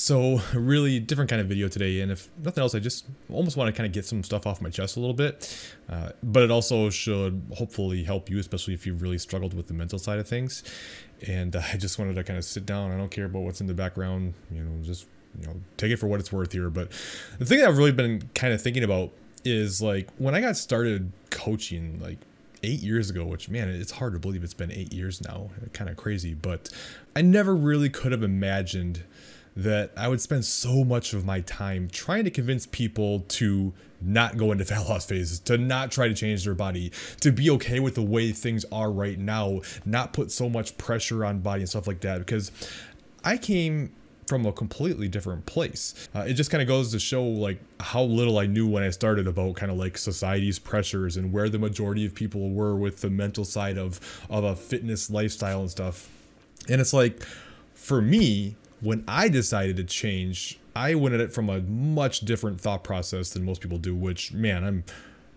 So really different kind of video today and if nothing else I just almost want to kind of get some stuff off my chest a little bit uh, but it also should hopefully help you especially if you've really struggled with the mental side of things and uh, I just wanted to kind of sit down I don't care about what's in the background you know just you know take it for what it's worth here but the thing that I've really been kind of thinking about is like when I got started coaching like eight years ago, which man, it's hard to believe it's been eight years now. Kind of crazy, but I never really could have imagined that I would spend so much of my time trying to convince people to not go into fat loss phases, to not try to change their body, to be okay with the way things are right now, not put so much pressure on body and stuff like that. Because I came from a completely different place. Uh, it just kind of goes to show like how little I knew when I started about kind of like society's pressures and where the majority of people were with the mental side of of a fitness lifestyle and stuff. And it's like for me, when I decided to change, I went at it from a much different thought process than most people do, which, man, I'm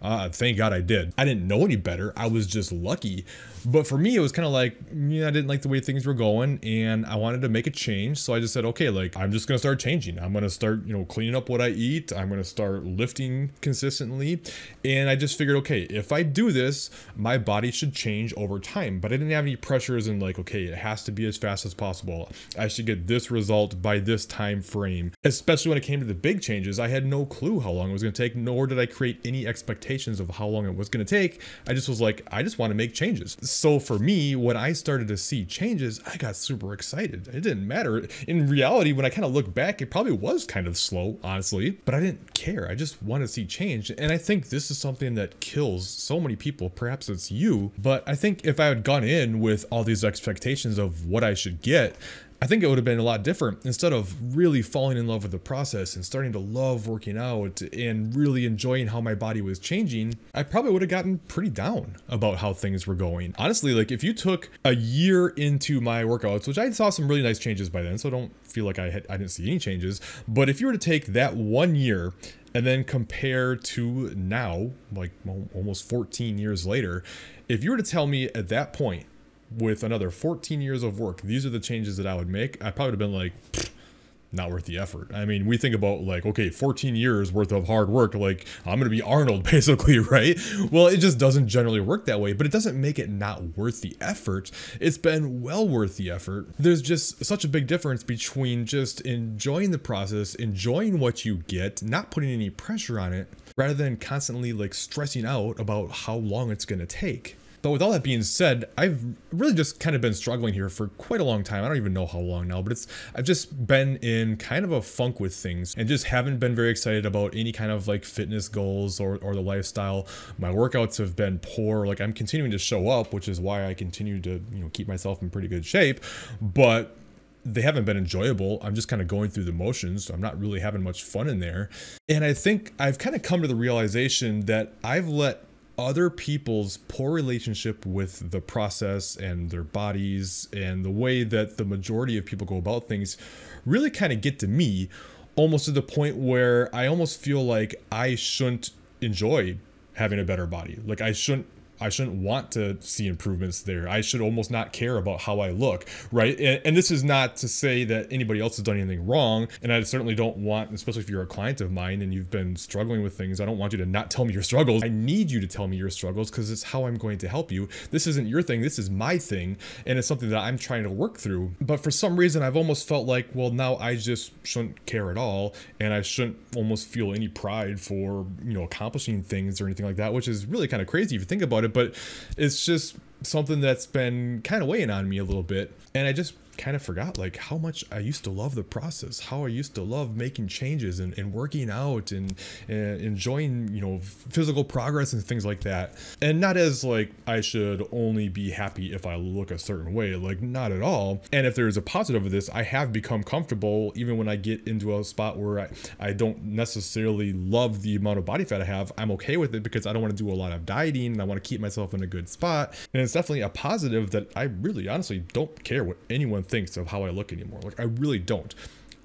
uh, thank God I did. I didn't know any better. I was just lucky. But for me, it was kind of like, yeah, I didn't like the way things were going and I wanted to make a change. So I just said, okay, like I'm just going to start changing. I'm going to start, you know, cleaning up what I eat. I'm going to start lifting consistently. And I just figured, okay, if I do this, my body should change over time. But I didn't have any pressures and like, okay, it has to be as fast as possible. I should get this result by this time frame. Especially when it came to the big changes, I had no clue how long it was going to take, nor did I create any expectations expectations of how long it was going to take. I just was like, I just want to make changes. So for me, when I started to see changes, I got super excited. It didn't matter. In reality, when I kind of look back, it probably was kind of slow, honestly, but I didn't care. I just want to see change. And I think this is something that kills so many people. Perhaps it's you, but I think if I had gone in with all these expectations of what I should get, I think it would have been a lot different. Instead of really falling in love with the process and starting to love working out and really enjoying how my body was changing, I probably would have gotten pretty down about how things were going. Honestly, like if you took a year into my workouts, which I saw some really nice changes by then, so don't feel like I had I didn't see any changes, but if you were to take that one year and then compare to now, like almost 14 years later, if you were to tell me at that point with another 14 years of work, these are the changes that I would make, I probably would have been like, not worth the effort. I mean, we think about like, okay, 14 years worth of hard work, like I'm going to be Arnold basically, right? Well, it just doesn't generally work that way, but it doesn't make it not worth the effort. It's been well worth the effort. There's just such a big difference between just enjoying the process, enjoying what you get, not putting any pressure on it, rather than constantly like stressing out about how long it's going to take. But with all that being said, I've really just kind of been struggling here for quite a long time. I don't even know how long now, but it's I've just been in kind of a funk with things and just haven't been very excited about any kind of like fitness goals or, or the lifestyle. My workouts have been poor. Like I'm continuing to show up, which is why I continue to, you know, keep myself in pretty good shape. But they haven't been enjoyable. I'm just kind of going through the motions. So I'm not really having much fun in there. And I think I've kind of come to the realization that I've let other people's poor relationship with the process and their bodies and the way that the majority of people go about things really kind of get to me almost to the point where I almost feel like I shouldn't enjoy having a better body. Like I shouldn't I shouldn't want to see improvements there. I should almost not care about how I look, right? And, and, this is not to say that anybody else has done anything wrong. And I certainly don't want, especially if you're a client of mine and you've been struggling with things, I don't want you to not tell me your struggles. I need you to tell me your struggles because it's how I'm going to help you. This isn't your thing, this is my thing. And it's something that I'm trying to work through. But for some reason, I've almost felt like, well, now I just shouldn't care at all. And I shouldn't almost feel any pride for, you know, accomplishing things or anything like that, which is really kind of crazy if you think about it but it's just something that's been kind of weighing on me a little bit. And I just kind of forgot like how much I used to love the process, how I used to love making changes and, and working out and, and enjoying, you know, physical progress and things like that. And not as like I should only be happy if I look a certain way, like not at all. And if there's a positive of this, I have become comfortable even when I get into a spot where I, I don't necessarily love the amount of body fat I have. I'm okay with it because I don't want to do a lot of dieting and I want to keep myself in a good spot. And it's definitely a positive that I really honestly don't care what anyone thinks of how I look anymore. Like I really don't.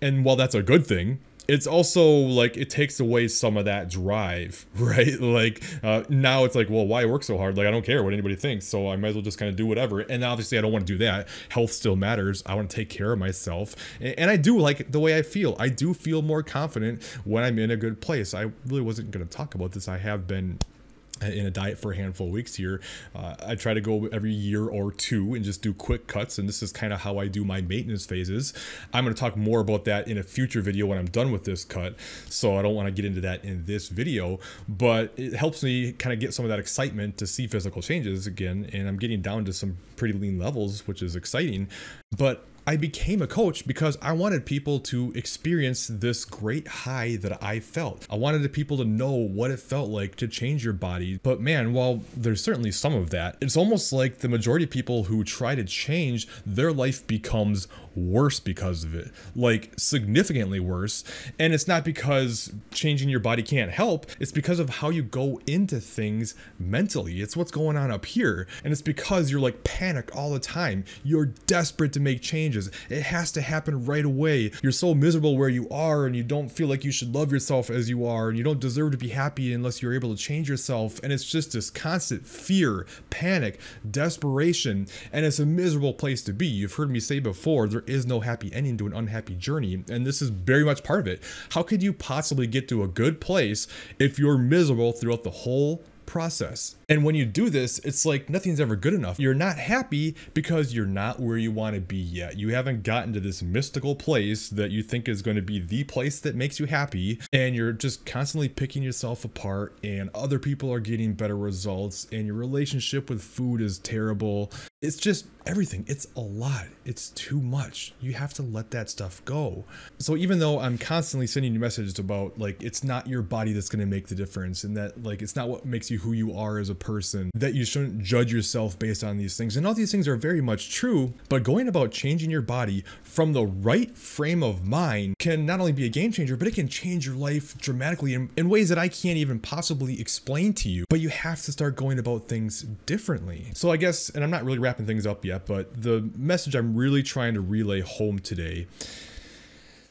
And while that's a good thing, it's also like it takes away some of that drive, right? Like uh, now it's like, well, why work so hard? Like I don't care what anybody thinks, so I might as well just kind of do whatever. And obviously, I don't want to do that. Health still matters. I want to take care of myself, and, and I do like the way I feel. I do feel more confident when I'm in a good place. I really wasn't going to talk about this. I have been in a diet for a handful of weeks here. Uh, I try to go every year or two and just do quick cuts, and this is kind of how I do my maintenance phases. I'm going to talk more about that in a future video when I'm done with this cut, so I don't want to get into that in this video, but it helps me kind of get some of that excitement to see physical changes again, and I'm getting down to some pretty lean levels, which is exciting, but I became a coach because I wanted people to experience this great high that I felt. I wanted the people to know what it felt like to change your body. But man, while there's certainly some of that, it's almost like the majority of people who try to change, their life becomes worse because of it. Like significantly worse. And it's not because changing your body can't help, it's because of how you go into things mentally. It's what's going on up here. And it's because you're like panic all the time. You're desperate to make changes. It has to happen right away. You're so miserable where you are and you don't feel like you should love yourself as you are and you don't deserve to be happy unless you're able to change yourself. And it's just this constant fear, panic, desperation, and it's a miserable place to be. You've heard me say before, there is no happy ending to an unhappy journey, and this is very much part of it. How could you possibly get to a good place if you're miserable throughout the whole process. And when you do this, it's like nothing's ever good enough. You're not happy because you're not where you want to be yet. You haven't gotten to this mystical place that you think is going to be the place that makes you happy. And you're just constantly picking yourself apart, and other people are getting better results, and your relationship with food is terrible. It's just everything. It's a lot. It's too much. You have to let that stuff go. So even though I'm constantly sending you messages about like it's not your body that's going to make the difference and that like it's not what makes you who you are as a person, that you shouldn't judge yourself based on these things. And all these things are very much true, but going about changing your body from the right frame of mind can not only be a game changer, but it can change your life dramatically in, in ways that I can't even possibly explain to you. But you have to start going about things differently. So I guess, and I'm not really wrapping things up yet, but the message I'm really trying to relay home today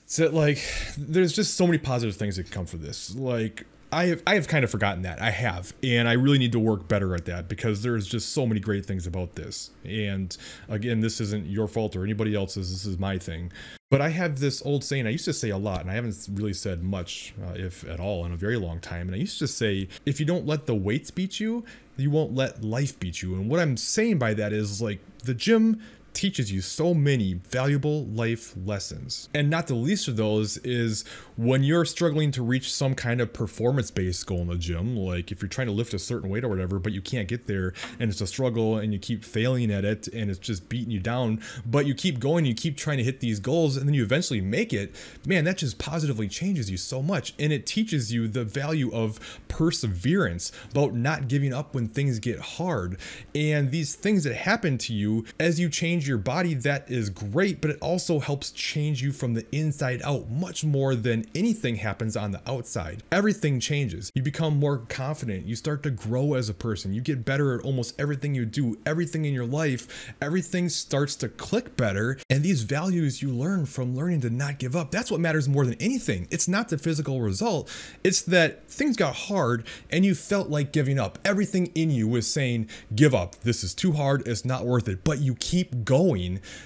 is that like there's just so many positive things that come from this. Like I have I have kind of forgotten that. I have. And I really need to work better at that because there's just so many great things about this. And again, this isn't your fault or anybody else's. This is my thing. But I have this old saying I used to say a lot, and I haven't really said much, uh, if at all, in a very long time. And I used to say, if you don't let the weights beat you, you won't let life beat you. And what I'm saying by that is like the gym teaches you so many valuable life lessons. And not the least of those is when you're struggling to reach some kind of performance based goal in the gym, like if you're trying to lift a certain weight or whatever, but you can't get there and it's a struggle and you keep failing at it and it's just beating you down, but you keep going, you keep trying to hit these goals and then you eventually make it, man, that just positively changes you so much. And it teaches you the value of perseverance, about not giving up when things get hard. And these things that happen to you as you change your body, that is great, but it also helps change you from the inside out much more than anything happens on the outside. Everything changes. You become more confident. You start to grow as a person. You get better at almost everything you do, everything in your life. Everything starts to click better. And these values you learn from learning to not give up, that's what matters more than anything. It's not the physical result, it's that things got hard and you felt like giving up. Everything in you was saying, give up. This is too hard. It's not worth it. But you keep going.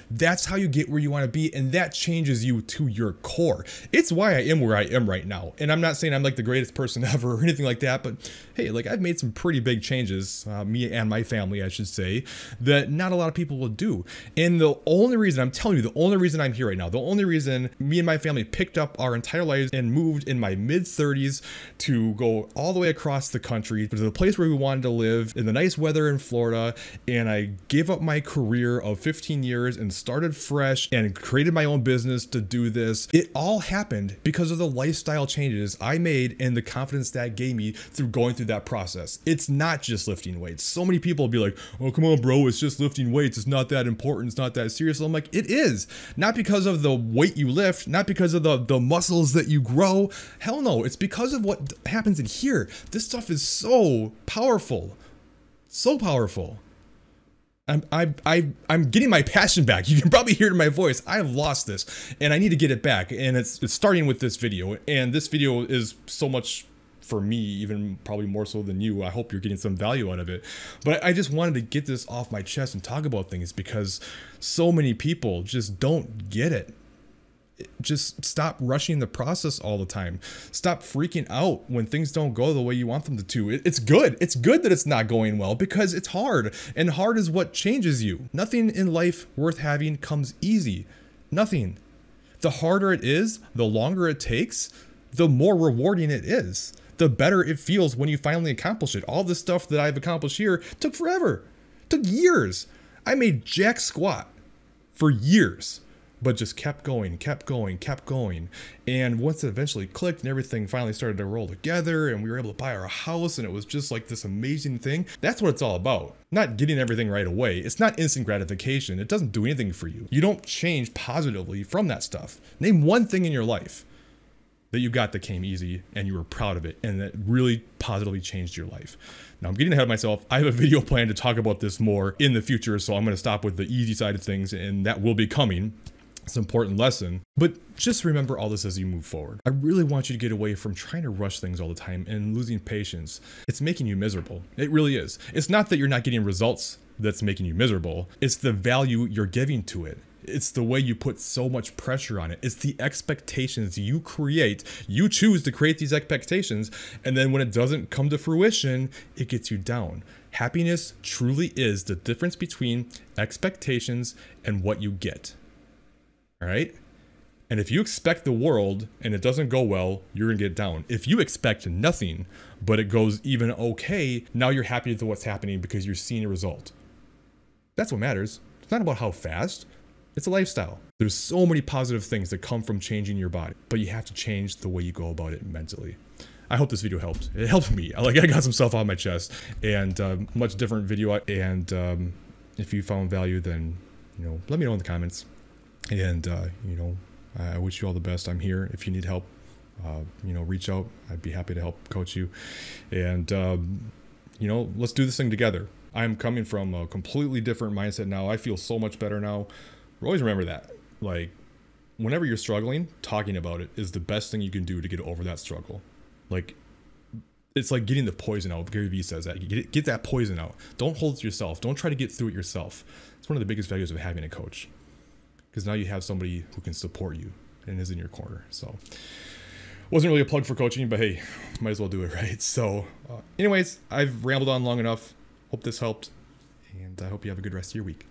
That's how you get where you want to be. And that changes you to your core. It's why I am where I am right now. And I'm not saying I'm like the greatest person ever or anything like that, but hey, like I've made some pretty big changes, uh, me and my family, I should say, that not a lot of people will do. And the only reason, I'm telling you, the only reason I'm here right now, the only reason me and my family picked up our entire lives and moved in my mid 30s to go all the way across the country to the place where we wanted to live in the nice weather in Florida. And I gave up my career of 15 years and started fresh and created my own business to do this. It all happened because of the lifestyle changes I made and the confidence that gave me through going through that process. It's not just lifting weights. So many people will be like, oh, come on, bro, it's just lifting weights. It's not that important. It's not that serious. I'm like, it is. Not because of the weight you lift, not because of the, the muscles that you grow. Hell no. It's because of what happens in here. This stuff is so powerful. So powerful. I'm, I, I, I'm getting my passion back. You can probably hear it in my voice. I have lost this and I need to get it back. And it's, it's starting with this video. And this video is so much for me, even probably more so than you. I hope you're getting some value out of it. But I just wanted to get this off my chest and talk about things because so many people just don't get it just stop rushing the process all the time. Stop freaking out when things don't go the way you want them to. It's good. It's good that it's not going well because it's hard. And hard is what changes you. Nothing in life worth having comes easy. Nothing. The harder it is, the longer it takes, the more rewarding it is. The better it feels when you finally accomplish it. All this stuff that I've accomplished here took forever. Took years. I made jack squat for years but just kept going, kept going, kept going. And once it eventually clicked and everything finally started to roll together and we were able to buy our house and it was just like this amazing thing, that's what it's all about. Not getting everything right away. It's not instant gratification. It doesn't do anything for you. You don't change positively from that stuff. Name one thing in your life that you got that came easy and you were proud of it and that really positively changed your life. Now I'm getting ahead of myself. I have a video plan to talk about this more in the future, so I'm going to stop with the easy side of things and that will be coming. It's an important lesson. But just remember all this as you move forward. I really want you to get away from trying to rush things all the time and losing patience. It's making you miserable. It really is. It's not that you're not getting results that's making you miserable. It's the value you're giving to it. It's the way you put so much pressure on it. It's the expectations you create. You choose to create these expectations, and then when it doesn't come to fruition, it gets you down. Happiness truly is the difference between expectations and what you get. Right. And if you expect the world and it doesn't go well, you're to get down. If you expect nothing, but it goes even okay, now you're happy with what's happening because you're seeing a result. That's what matters. It's not about how fast, it's a lifestyle. There's so many positive things that come from changing your body, but you have to change the way you go about it mentally. I hope this video helped. It helped me. Like I got some stuff on my chest and uh, much different video. And um, if you found value, then, you know, let me know in the comments. And, uh, you know, I wish you all the best. I'm here. If you need help, uh, you know, reach out. I'd be happy to help coach you. And, um, you know, let's do this thing together. I'm coming from a completely different mindset now. I feel so much better now. Always remember that. Like, whenever you're struggling, talking about it is the best thing you can do to get over that struggle. Like, it's like getting the poison out. Gary Vee says that. Get, get that poison out. Don't hold it yourself. Don't try to get through it yourself. It's one of the biggest values of having a coach because now you have somebody who can support you and is in your corner. So, wasn't really a plug for coaching, but hey, might as well do it, right? So, uh, anyways, I've rambled on long enough. Hope this helped, and I hope you have a good rest of your week.